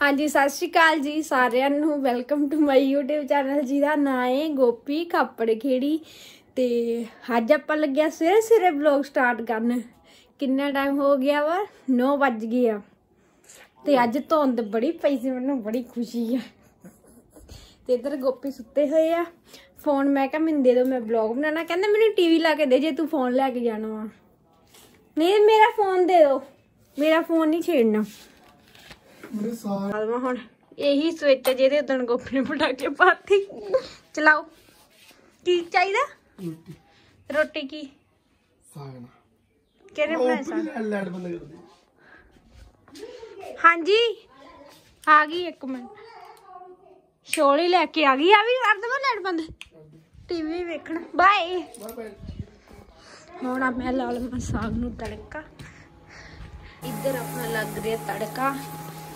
ਹਾਂਜੀ, ਸਤਿ ਸ਼੍ਰੀ ਅਕਾਲ ਜੀ ਸਾਰਿਆਂ ਨੂੰ। Welcome to my YouTube channel ਜਿਹਦਾ ਨਾਂ ਹੈ ਗੋਪੀ ਖਾਪੜ ਖੇੜੀ ਤੇ ਅੱਜ ਆਪਾਂ ਲੱਗਿਆ ਸਵੇਰੇ ਸਵੇਰੇ ਵਲੌਗ ਸਟਾਰਟ ਕਰਨ। ਕਿੰਨਾ ਟਾਈਮ ਹੋ ਗਿਆ ਵਾ? 9 ਵੱਜ ਗਏ ਆ। ਤੇ ਅੱਜ ਧੁੰਦ ਬੜੀ ਪਈ ਸੀ, ਮੈਨੂੰ ਬੜੀ ਖੁਸ਼ੀ ਆ। ਤੇ ਇਧਰ ਗੋਪੀ ਸੁੱਤੇ ਹੋਏ ਆ। ਫੋਨ ਮੈਂ ਕਿਹਾ, ਮੈਨੂੰ ਦੇ ਦਿਓ, ਮੈਂ ਵਲੌਗ ਬਣਾਉਣਾ। ਕਹਿੰਦਾ, ਮੈਨੂੰ ਟੀਵੀ ਲਾ ਕੇ ਦੇ ਜੇ, ਤੂੰ ਫੋਨ ਲੈ ਕੇ ਜਾਣਾ ਵਾ। ਨਹੀਂ ਮੇਰਾ ਫੋਨ ਦੇ ਦਿਓ। ਮੇਰਾ ਫੋਨ ਨਹੀਂ ਛੇੜਨਾ। ਮੇਰੇ ਆਲਮਾ ਹੁਣ ਇਹੀ ਸਵਿਚ ਜਿਹਦੇ ਉਦਣ ਗੋਪੀ ਨੇ ਪਟਾਕੇ ਪਾਤੀ। ਚਲਾਓ। ਕੀ ਚਾਹੀਦਾ? ਰੋਟੀ। ਰੋਟੀ ਕੀ? ਸਾਗ ਨਾ ਕਿਹਨੇ ਬਣਾਇਆ ਸਾਗ? ਲੈਟ ਬੰਦ ਕਰ ਦੇ ਹਾਂਜੀ। ਆ ਗਈ ਇੱਕ ਮਿੰਟ। ਛੋਲੀ ਲੈ ਕੇ ਆ ਗਈ। ਆ ਵੀ ਕਰ ਦਵਾਂ ਲੈਟ ਬੰਦ। ਟੀਵੀ ਵੇਖਣਾ। ਬਾਏ। ਹੁਣ ਆ ਮੈਂ ਲਾ ਲਵਾਂ ਸਾਗ ਨੂੰ ਤੜਕਾ। ਇੱਧਰ ਆਪਣਾ ਲੱਗ ਰਿਹਾ ਤੜਕਾ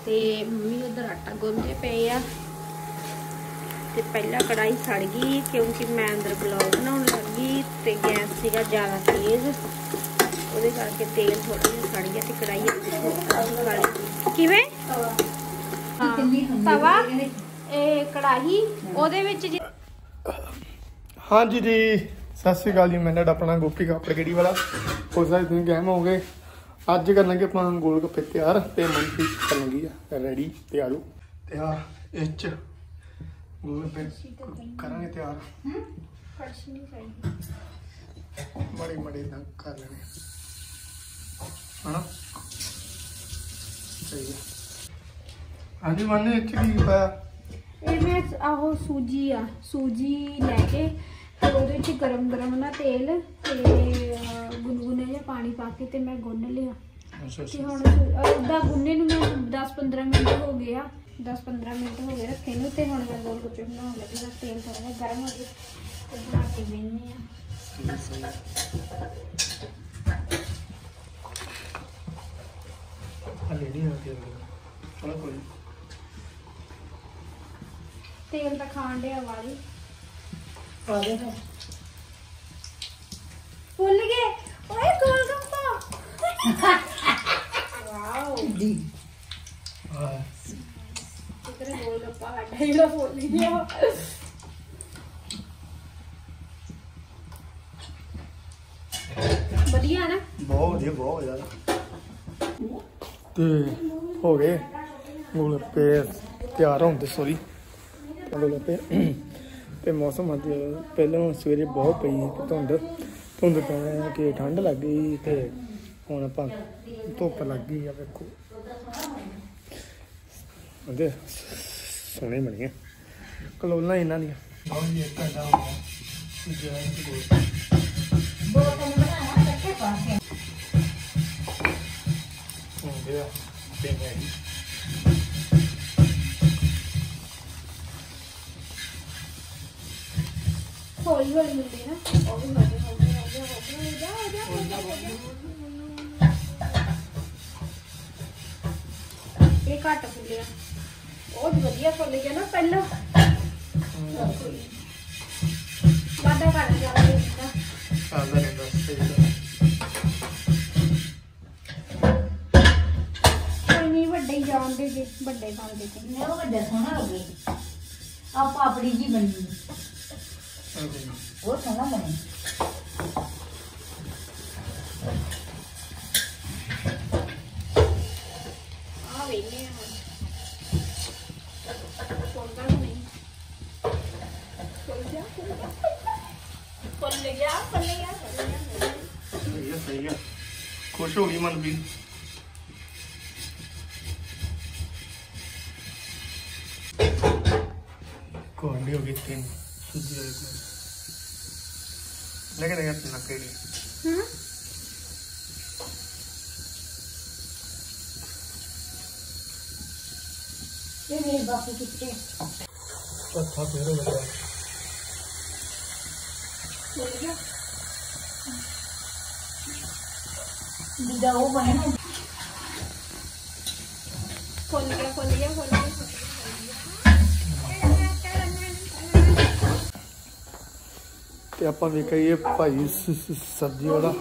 ਤੇ ਮੰਮੀ ਉਧਰ ਆਟਾ ਗੁੰਨਦੇ ਪਏ ਆ। ਤੇ ਪਹਿਲਾਂ ਕੜਾਈ ਸੜ ਗਈ ਕਿਉਂਕਿ ਮੈਂ ਅੰਦਰ ਬਲੌਗ ਬਣਾਉਣ ਲੱਗੀ ਤੇ ਗੈਸ ਸੀਗਾ ਜ਼ਿਆਦਾ ਤੇਜ਼। ਉਹਦੇ ਕਰਕੇ ਤੇਲ ਥੋੜਾ ਜਿਹਾ ਸੜ ਗਿਆ ਤੇ ਕੜਾਈ ਸੜ ਗਈ ਕਿਵੇਂ? ਹਾਂ, ਤਵਾ ਇਹ ਕੜਾਹੀ ਉਹਦੇ ਵਿੱਚ ਜੇ- ਹਾਂਜੀ ਜੀ। ਸਤਿ ਸ਼੍ਰੀ ਅਕਾਲ ਜੀ ਮੈਂ ਤੁਹਾਡਾ ਆਪਣਾ ਗੋਪੀ ਕਾਪੜ ਕਿਹੜੀ ਵਾਲਾ। ਹੋ ਸਕਦਾ ਤੁਸੀਂ ਗਹਿਮ ਹੋਗੇ ਅੱਜ ਕਰਨ ਲੱਗੇ ਆਪਾਂ ਗੋਲ ਗੱਪੇ ਤਿਆਰ ਤੇ ਮਨਪੀ ਕਰਨ ਲੱਗੀ ਆ ਰੈਡੀ ਤੇ ਆਲੂ ਤੇ ਆ ਇਹ ਚ ਗੋਲ ਗੱਪੇ ਕਰਾਂਗੇ ਤਿਆਰ। ਬੜੀ ਬੜੀ ਨਾ ਕਰ ਲੈਣੇ। ਹਣਾ ਸਹੀ ਹੈ ਹਾਂਜੀ ਮੰਨੇ ਚ ਕੀ ਪਾਇਆ? ਇਹ ਮੈਂ ਆਹੋ ਸੂਜੀ ਆ ਸੂਜੀ ਲੈ ਕੇ ਤੇ ਉਹਦੇ ਵਿੱਚ ਗਰਮ ਗਰਮ ਨਾ ਤੇਲ ਤੇ ਅਹ, ਗੁਨਗੁਨੇ ਜਿਹਾ ਪਾਣੀ ਪਾ ਕੇ ਤੇ ਮੈਂ ਗੁੰਨ ਲਿਆ। ਤੇ ਹੁਣ ਉਹਦਾ ਗੁੰਨੇ ਨੂੰ ਮੈਂ 10-15 ਮਿੰਟ ਹੋ ਗਏ ਆ। 10-15 ਮਿੰਟ ਹੋ ਗਏ ਰੱਖੇ ਨੂੰ ਤੇ ਹੁਣ ਮੈਂ ਗੋਲ ਗੱਪੇ ਬਣਾਉਣ ਲੱਗੀ ਬਸ ਤੇਲ ਥੋੜਾ ਜਿਹਾ ਗਰਮ ਹੋ ਗਿਆ ਤੇ ਬਣਾ ਕੇ ਲੈਣੇ ਆ। ਚਲੋ ਕੋਈ ਨੀ। ਤੇਲ ਤਾਂ ਖਾਣ ਡਿਆ ਵਾਲੀ। ਆ ਗਿਆ ਫੁੱਲ ਗਏ। ਓਏ ਗੋਲ ਗੱਪਾ। ਵਾਓ। ਹਾਂ ਕਿਤੇ ਗੋਲ ਗੱਪਾ ਸਾਡਾ ਜਿਹੜਾ ਫੁੱਲ ਗਿਆ ਵਧੀਆ ਨਾ? ਬਹੁਤ ਵਧੀਆ ਬਹੁਤ ਵਧੀਆ ਤੇ ਹੋ ਗਏ। ਗੋਲਪੇ ਤਿਆਰ ਹੋਣ ਤੇ ਸੋਰੀ ਗੋਲਪੇ ਤੇ ਮੌਸਮ ਅੱਜ ਪਹਿਲਾਂ ਸਵੇਰੇ ਬਹੁਤ ਪਈ ਤੇ ਧੁੰਦ ਧੁੰਦ ਪੈਣ ਕਿ ਠੰਡ ਲੱਗ ਗਈ ਤੇ ਹੁਣ ਆਪਾਂ ਧੁੱਪ ਲੱਗ ਗਈ ਆ ਵੇਖੋ। ਉਹਦੇ ਸੋਹਣੇ ਬਣੀਆਂ ਕਲੋਲਾਂ ਇਹਨਾਂ ਦੀਆਂ। ਬਹੁਤ ਜੀ ਇੱਕ ਘੰਟਾ ਹੋ ਗਿਆ। ਹੁੰਦੇ ਆ ਤੇ ਹੈਗੀ ਹੌਲੀ ਹੌਲੀ ਹੁੰਦੇ ਨਾ ਉਹ ਵੀ ਹੌਲੀ ਹੌਲੀ ਹੌਲੀ ਹੌਲੀ ਜਾ ਜਾ ਇਹ ਘੱਟ ਫੁੱਲਿਆ ਬਹੁਤ ਵਧੀਆ ਫੁੱਲ ਗਿਆ ਨਾ ਪਹਿਲਾਂ ਵਾਦਾ ਕਰ ਜਾ ਰਿਹਾ ਚੱਲਦਾ ਰਹਿੰਦਾ ਸਹੀ ਗੱਲ ਕੋਈ ਨਹੀਂ ਵੱਡੇ ਹੀ ਜਾਣਦੇ ਜੇ ਵੱਡੇ ਬਣਦੇ ਤੇ ਮੈਂ ਉਹ ਵੱਡਾ ਸੋਹਣਾ ਲੱਗੇ ਆ ਪਾਪੜੀ ਜੀ ਬਣੀ ਚੱਲਦਾ ਸੋਹਣਾ ਬਣੇ ਆ ਵੇਲੇ ਆ ਨਹੀਂ ਫੁੱਲ ਗਿਆ ਫੁੱਲ ਗਿਆ ਫੁੱਲ ਗਿਆ ਸਹੀ ਹੈ ਸਹੀ ਹੈ ਖੁਸ਼ ਹੋ ਗਈ ਮਨਪ੍ਰੀਤ ਕੋਂਡੀ ਹੋ ਗਈ ਤਿੰਨ ਸੁਜੀ ਵਾਲੇ ਕੋਲ ਲੇਕਿਨ ਇਹ ਨਾ ਕਿਹੜੀ ਹੂੰ ਇਹ ਮੇਰੇ ਬਾਪੂ ਕਿੱਥੇ ਪੱਥਾ ਫੇਰ ਹੋ ਗਿਆ ਫੁੱਲ ਗਿਆ ਜਿੱਦਾਂ ਉਹ ਬਣੇ ਤੇ ਆਪਾਂ ਵੇਖਿਆ ਇਹ ਭਾਈ ਸਬਜ਼ੀ ਵਾਲਾ।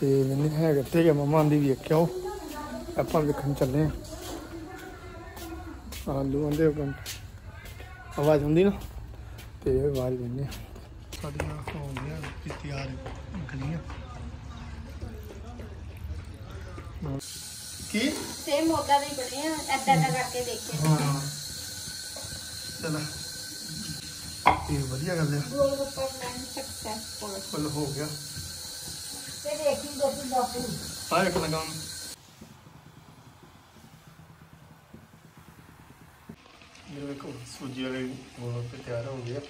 ਤੇ ਮੈਨੇ ਹੈ ਕਿੱਥੇ ਗਿਆ ਮਮਾ ਆਂਦੀ ਵੇਖਿਆ ਉਹ। ਆਪਾਂ ਵੇਖਣ ਚੱਲੇ ਆ। ਆਲੂ ਆਂਦੇ ਉਹ ਆਵਾਜ਼ ਹੁੰਦੀ ਨਾ? ਤੇ ਇਹ ਆਵਾਜ਼ ਦਿੰਦੇ ਸਾਡੀਆਂ ਹੋਣਗੀਆਂ ਵੀ ਤਿਆਰ ਗਲੀਆਂ ਕੀ? ਸੇਮ ਉਹਦਾ ਦੇ ਬਣੇ ਆ ਐਦਾਂ ਐਦਾਂ ਕਰਕੇ ਦੇਖੇ ਹਾਂ। ਚਲ। ਇਹ ਵਧੀਆ ਗੱਲ ਹੈ ਗੋਲ ਗੱਪਾ ਪਲਾਨ ਸਕਸੈਸਫੁਲ ਫੁੱਲ ਹੋ ਗਿਆ। ਤੇ ਦੇਖੀ ਗੋਪੀ ਬਾਪੂ। ਆ ਇੱਕ ਲਗਾਉਂ ਇਹ ਵੇਖੋ ਸੂਜੀ ਵਾਲੇ ਗੋਲ ਤਿਆਰ ਹੋ ਗਿਆ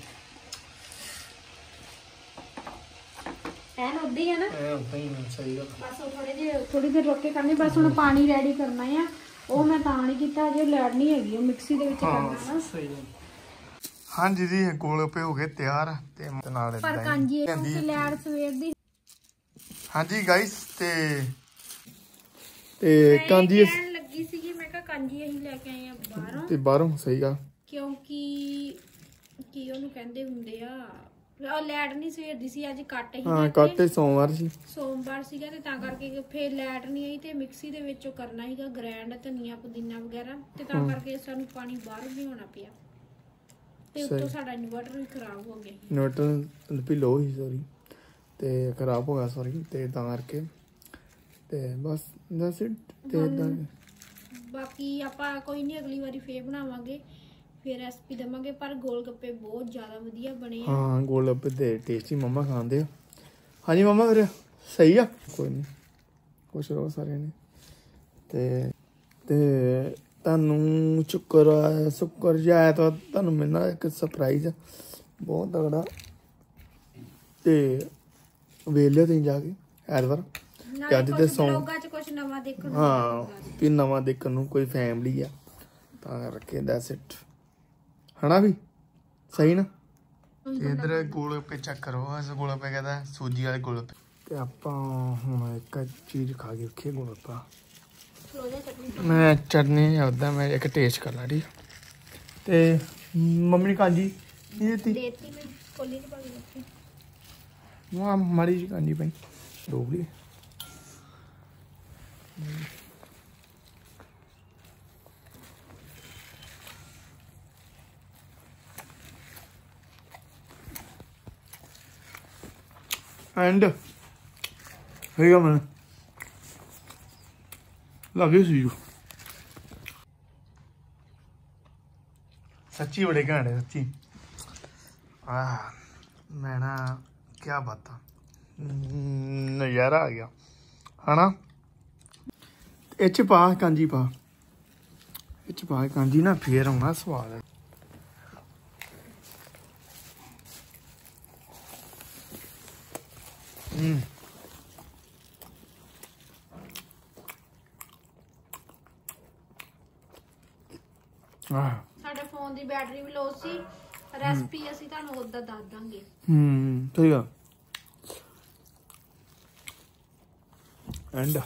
ਐਨ ਉੱਦੀ ਹੈ ਨਾ। ਐ ਉਦਾਂ ਹੀ ਆ, ਸਹੀ ਗੱਲ ਬਸ ਉਹ ਥੋੜੀ ਜਿਹੀ ਥੋੜੀ ਦੇਰ ਰੋਕ ਕੇ ਕਰਨੀ ਬਸ ਹੁਣ ਪਾਣੀ ਰੈਡੀ ਕਰਨਾ ਆ। ਉਹ ਮੈਂ ਤਾਂ ਨਹੀਂ ਕੀਤਾ ਅਜੇ ਲੈੜ ਨਹੀਂ ਹੈਗੀ ਉਹ ਮਿਕਸੀ ਦੇ ਵਿੱਚ ਕਰਨਾ ਨਾ। ਸਹੀ ਗੱਲ। ਹਾਂਜੀ ਜੀ ਗੋਲ ਗੱਪੇ ਹੋ ਗਏ ਤਿਆਰ ਤੇ ਨਾਲ ਪਰ ਕਾਂਜੀ ਕਿਉਂਕਿ ਲੈੜ ਸਵੇਰ ਦੀ ਹਾਂਜੀ ਗਾਇਸ ਤੇ ਤੇ ਕਾਂਜੀ ਲੱਗੀ ਸੀਗੀ ਮੈਂ ਕਿਹਾ ਕਾਂਜੀ ਅਸੀਂ ਲੈ ਕੇ ਆਏ ਆ ਬਾਹਰੋਂ। ਤੇ ਬਾਹਰੋਂ ਸਹੀ ਗੱਲ। ਕਿਉਂਕਿ ਕੀ ਉਹਨੂੰ ਕਹਿੰਦੇ ਹੁੰਦੇ ਆ ਉਹ ਲੈਟ ਨਹੀਂ ਸਵੇਰ ਦੀ ਸੀ ਅੱਜ ਕੱਟ ਹੀ ਹਾਂ। ਕੱਟੇ ਸੋਮਵਾਰ ਸੀ। ਸੋਮਵਾਰ ਸੀਗਾ ਤੇ ਤਾਂ ਕਰਕੇ ਫੇਰ ਲੈਟ ਨਹੀਂ ਆਈ ਤੇ ਮਿਕਸੀ ਦੇ ਵਿੱਚੋਂ ਕਰਨਾ ਸੀਗਾ ਗ੍ਰੈਂਡ ਧਨੀਆ ਪੁਦੀਨਾ ਵਗੈਰਾ ਤੇ ਤਾਂ ਕਰਕੇ ਸਾਨੂੰ ਪਾਣੀ ਬਾਹਰ ਲਿਆਉਣਾ ਪਿਆ। ਤੇ ਉੱਤੋਂ ਸਾਡਾ ਇਨਵਰਟਰ ਵੀ ਖਰਾਬ ਹੋ ਗਿਆ ਇਨਵਰਟਰ ਵੀ ਲੋ ਹੀ ਸੌਰੀ ਤੇ ਖਰਾਬ ਹੋ ਗਿਆ ਸੌਰੀ ਤੇ ਤਾਂ ਕਰਕੇ। ਤੇ ਬਸ ਦੈਟਸ ਇਟ ਤੇ ਇਦਾਂ ਬਾਕੀ ਆਪਾਂ ਕੋਈ ਨਹੀਂ ਅਗਲੀ ਵਾਰੀ ਫੇਰ ਬਣਾਵਾਂਗੇ। ਫੇਰ ਰੈਸਪੀ ਦਵਾਂਗੇ ਪਰ ਗੋਲ ਗੱਪੇ ਬਹੁਤ ਜ਼ਿਆਦਾ ਵਧੀਆ ਬਣੇ ਆ। ਹਾਂ ਗੋਲ ਗੱਪੇ ਤੇ ਟੇਸਟੀ ਮੰਮਾ ਖਾਂਦੇ ਆ। ਹਾਂਜੀ ਮੰਮਾ ਫਿਰ ਸਹੀ ਆ? ਕੋਈ ਨਹੀਂ ਖੁਸ਼ ਰਹੋ ਸਾਰੇ ਨੇ। ਤੇ ਤੇ ਤੁਹਾਨੂੰ ਸ਼ੁਕਰ ਸ਼ੁਕਰ ਜਾਂ ਤਾਂ ਤੁਹਾਨੂੰ ਮਿਲਣਾ ਇੱਕ ਸਰਪ੍ਰਾਈਜ਼ ਬਹੁਤ ਤਗੜਾ ਤੇ ਵੇਲੇ ਤੇ ਜਾ ਕੇ ਐਤਵਾਰ। ਅੱਜ ਤੇ ਕੁਝ ਸੌਂ- ਵਲੋਗਾਂ 'ਚ ਕੁਝ ਨਵਾਂ ਦੇਖਣ ਨੂੰ ਹਾਂ। ਵੀ ਨਵਾਂ ਦੇਖਣ ਨੂੰ ਕੋਈ ਫੈਮਿਲੀ ਆ। ਤਾਂ ਕਰਕੇ ਦੈਟਸ ਇਟ ਹਨਾ ਵੀ? ਸਹੀ ਨਾ? ਇਧਰ ਗੋਲਗੱਪੇ ਚੈੱਕ ਕਰੋ ਇਸ ਗੋਲਗੱਪੇ ਕਹਿੰਦਾ ਸੂਜੀ ਵਾਲੇ ਗੋਲਗੱਪੇ ਤੇ ਆਪਾਂ ਹੁਣ ਇੱਕ ਚੀਜ਼ ਖਾ ਕੇ ਵੇਖੀਏ ਗੋਲਗੱਪਾ ਜਾ ਮੈਂ ਚਟਨੀ ਉਹਦਾ ਮੈਂ ਇੱਕ ਟੇਸਟ ਕਰ ਲਾ ਠੀਕ ਤੇ ਮੰਮੀ ਨੇ ਕਾਂਜੀ ਦਿੱਤੀ? ਦੇਤੀ ਮੈਂ ਕੋਲੀ ਦੀ ਪਾਈ ਰੱਖੀ ਵਾਹ ਮਾੜੀ ਜੀ ਕਾਂਜੀ ਪਈ ਦੋਗਲੀ ਐਂਡ ਹੈਗਾ ਮੈਂ ਲੱਗੇ ਸੀ ਸੱਚੀ ਬੜੇ ਘਾਣੇ ਸੱਚੀ। ਆਹ, ਮੈਂ ਨਾ ਕੀ ਬਾਤਾਂ। ਨਜ਼ਾਰਾ ਆ ਗਿਆ। ਹਨਾ? ਇਹ ਚ ਪਾ ਕਾਂਜੀ ਪਾ। ਇਹ ਪਾ ਕਾਂਜੀ ਨਾ, ਫੇਰ ਆਉਣਾ ਸਵਾਦ ਹੂੰ। ਸਾਡੇ ਫੋਨ ਦੀ ਬੈਟਰੀ ਵੀ ਲੋ ਸੀ ਰੈਸਪੀ ਅਸੀਂ ਤੁਹਾਨੂੰ ਉਦਾਂ ਦੱਸ ਦਾਂਗੇ। ਹੂੰ ਠੀਕ ਆ ਐਂਡ।